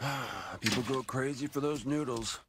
People go crazy for those noodles.